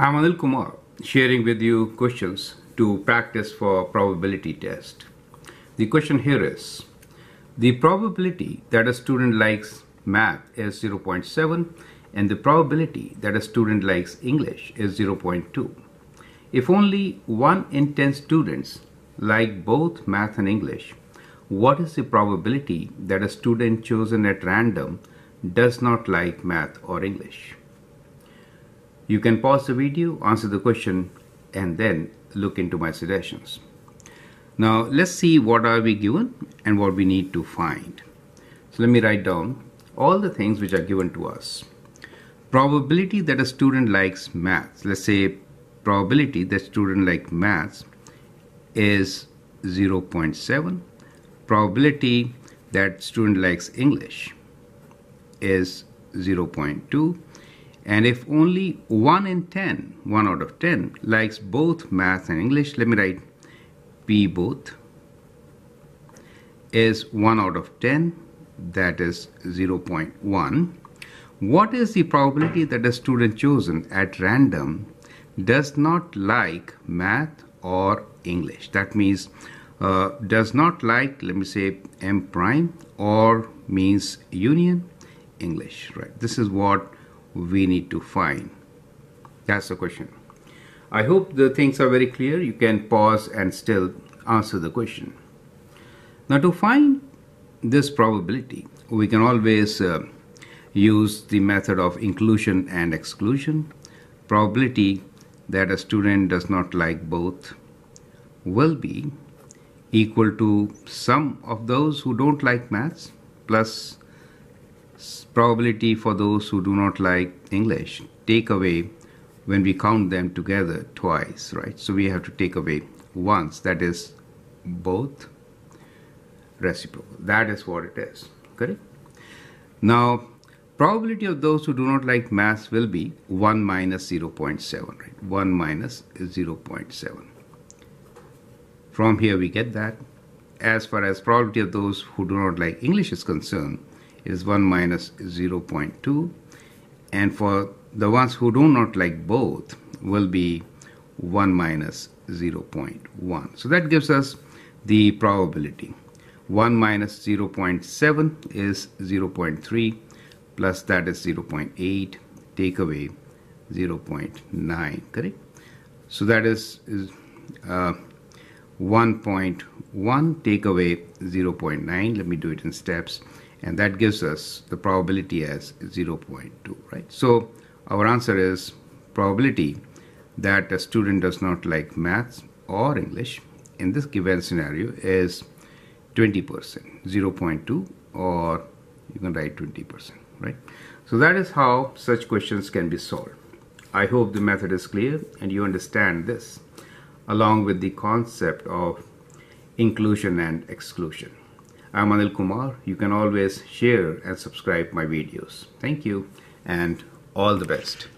I'm Anil Kumar sharing with you questions to practice for probability test. The question here is the probability that a student likes math is 0.7 and the probability that a student likes English is 0.2. If only 1 in 10 students like both math and English, what is the probability that a student chosen at random does not like math or English? You can pause the video, answer the question, and then look into my suggestions. Now let's see what are we given and what we need to find. So let me write down all the things which are given to us. Probability that a student likes maths, let's say probability that student like maths is 0.7. Probability that student likes English is 0.2 and if only 1 in 10 1 out of 10 likes both math and English let me write P both is 1 out of 10 that is 0.1 what is the probability that a student chosen at random does not like math or English? That means uh, does not like let me say M prime or means union English right? This is what we need to find. That's the question. I hope the things are very clear. You can pause and still answer the question. Now to find this probability we can always uh, use the method of inclusion and exclusion. Probability that a student does not like both will be equal to sum of those who don't like maths plus probability for those who do not like English. Take away when we count them together twice right? So we have to take away once. That is both reciprocal. That is what it is. Correct? Now probability of those who do not like maths will be 1 minus 0.7 right? 1 minus 0.7 from here we get that. As far as probability of those who do not like English is concerned is 1 minus 0.2 and for the ones who do not like both will be 1 minus 0.1 so that gives us the probability. 1 minus 0.7 is 0.3 plus that is 0.8 take away 0.9 correct? So that is, is uh, 1.1 take away 0.9 let me do it in steps and that gives us the probability as 0.2 right? So our answer is probability that a student does not like maths or english in this given scenario is 20% 0.2 or you can write 20% right? So that is how such questions can be solved. I hope the method is clear and you understand this along with the concept of inclusion and exclusion I'm Anil Kumar. You can always share and subscribe my videos. Thank you and all the best.